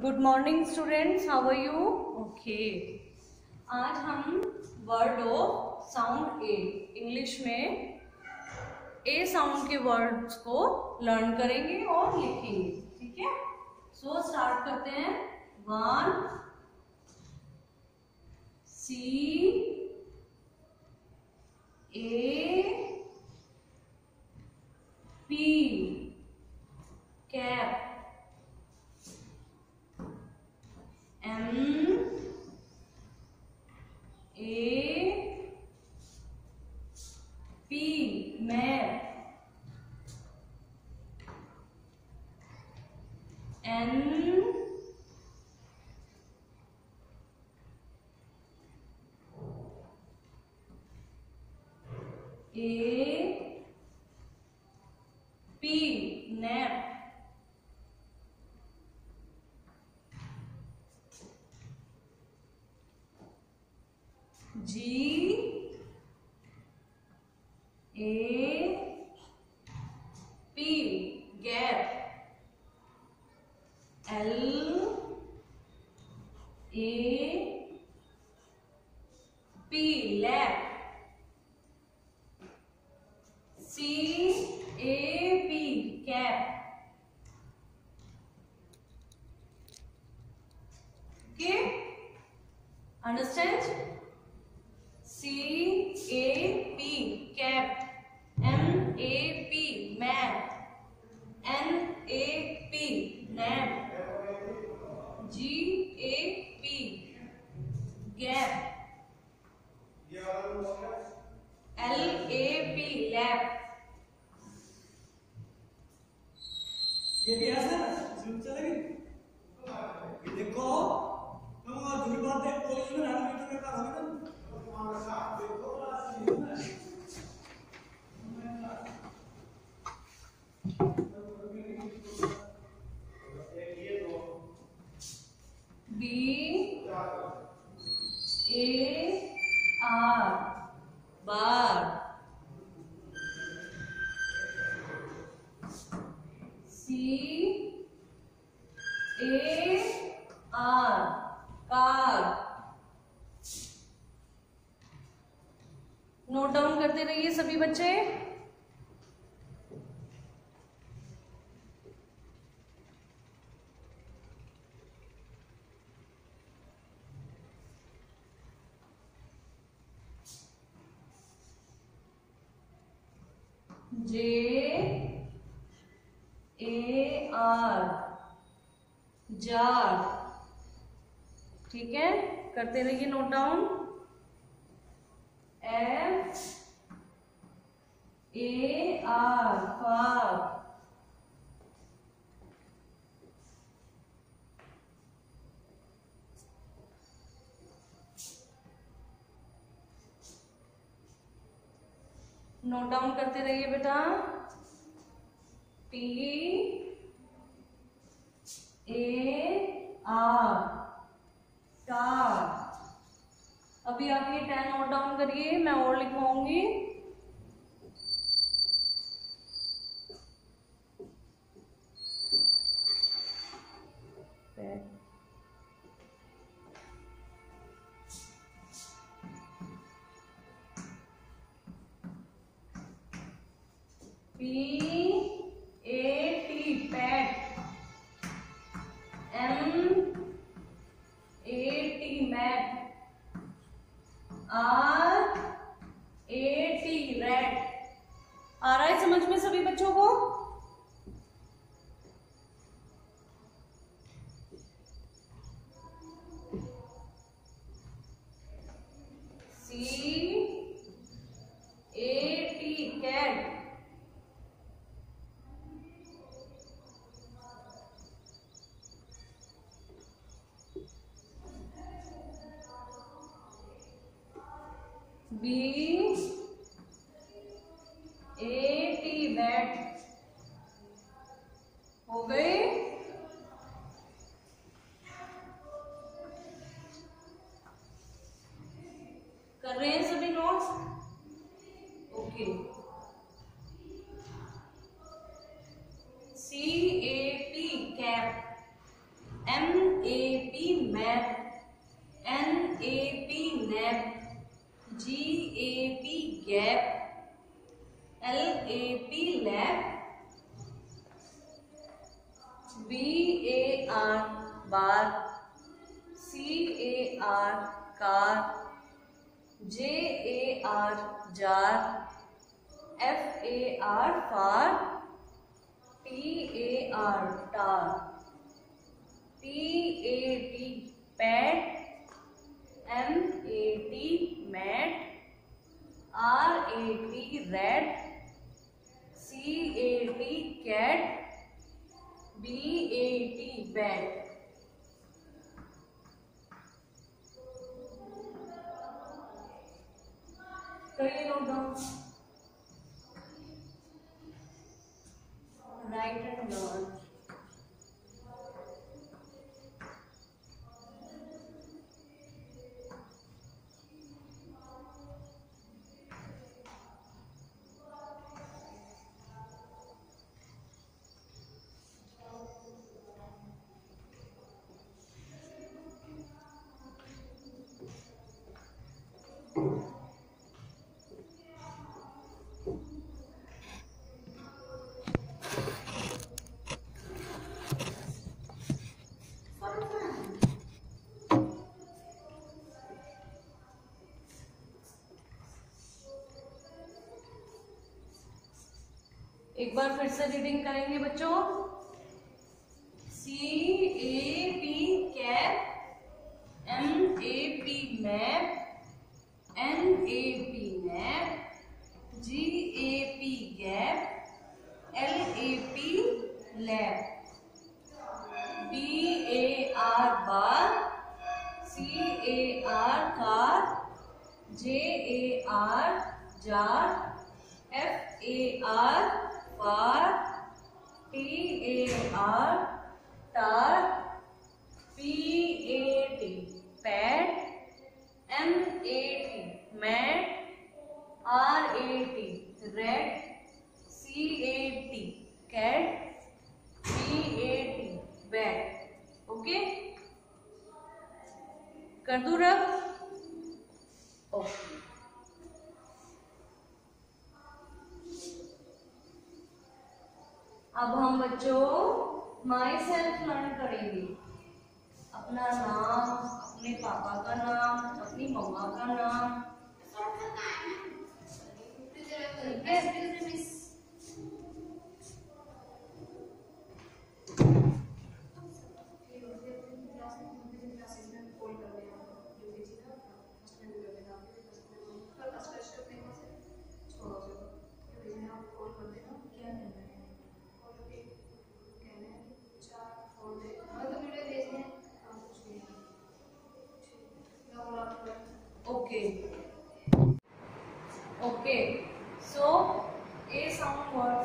Good morning students how are you okay आज हम word of sound A English में A sound के words को लर्न करेंगे और लिखेंगे, ठीक है? सो स्टार्ट करते हैं. One C A A P nap G रहना मीटर में का हमें B A R bar C A R car note down करते रहिए सभी बच्चे जे ए आर जार. ठीक है? करते रहिए note down F A R far note down करते रहिए बेटा। पी ए आर कार अभी आप ये टेन नोट डाउन करिए, मैं और लिखवाऊँगी। बी ए टी बैट हो गए। कर रहे हैं सभी notes okay C A P cap M G A P gap L A P lap B A R bar C A R car J A R jar F A R far T A R tar P A T pet M A T mat R A T rat C A T cat B A T bat करिए note down right and learn एक बार फिर से reading करेंगे बच्चों। C A P cap M A P map N A P map G A P gap L A P lap B A R bar C A R car J A R jar F A R far T A R tar P A T pet M A T mat R A T rat C A T, cat, B A T bat okay कर दू रब? Okay अब हम बच्चों my self learn करेंगे। अपना नाम अपने पापा का नाम अपनी मम्मा का नाम okay so A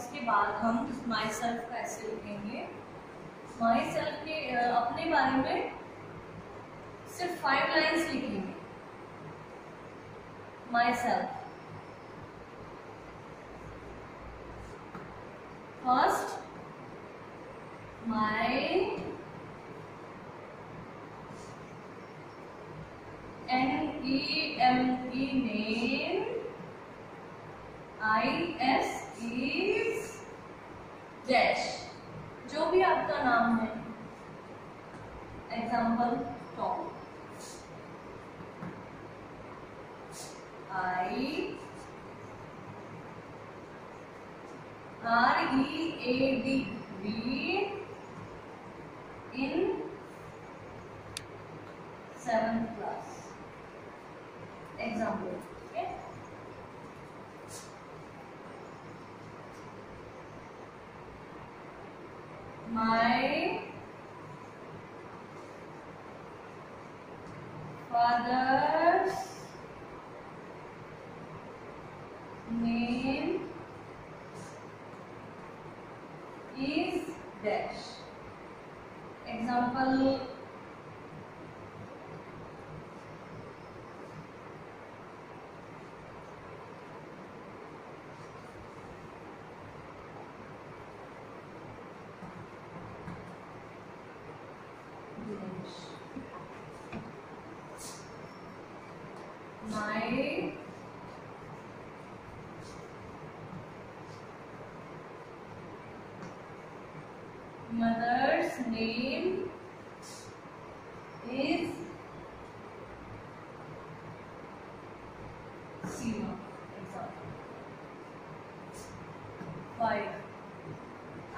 sound words के बाद हम माई सेल्फ का ऐसे लिखेंगे। माई सेल्फ के अपने बारे में सिर्फ़ फाइव लाइन्स लिखेंगे। Myself first my N E M E name, I S is dash जो भी आपका नाम है example Tom I R E A D read dash. Example My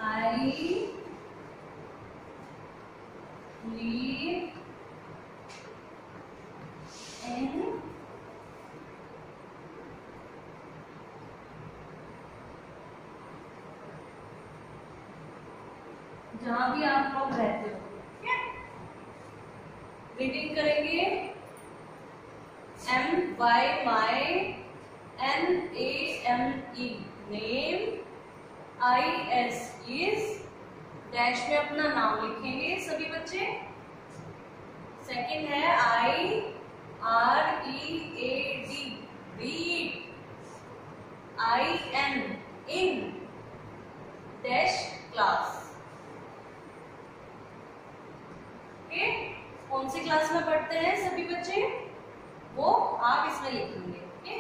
I live in जहाँ भी आप लोग रहते हो रीडिंग करेंगे। M Y my N A M E name I S is dash में अपना नाम लिखेंगे सभी बच्चे। सेकंड है I R E A D read I N in dash class okay कौन सी क्लास में पढ़ते हैं सभी बच्चे? वो आप इसमें लिखेंगे ओके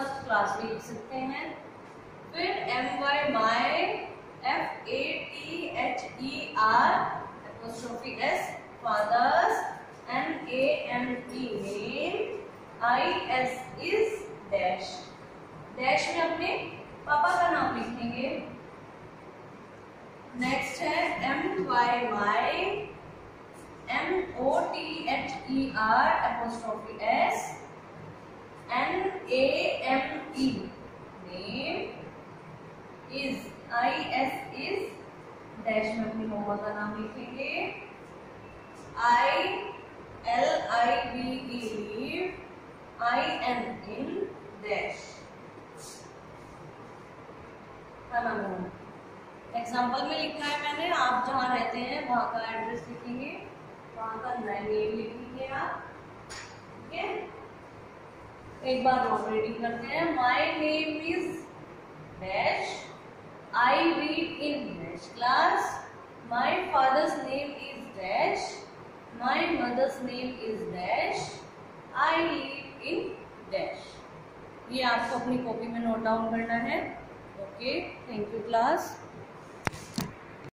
फ़र्स्ट क्लास भी लिख सकते हैं। फिर M Y my F A T H E R apostrophe S father's N A M E name I S is dash dash में अपने पापा का नाम लिखेंगे। नेक्स्ट है M Y Y M O T H E R apostrophe S N A M E name is I S is dash में अपनी मम्मा का नाम लिखेंगे. I L I V E live I N in dash example में लिखा है मैंने, आप जहाँ रहते हैं, वहाँ का एड्रेस लिखेंगे. वहाँ का नेम लिखेंगे आप. एक बार और रीडिंग करते हैं। My name is dash I read in dash class my father's name is dash my mother's name is dash I live in dash ये आपको अपनी कॉपी में नोट डाउन करना है। Okay thank you class.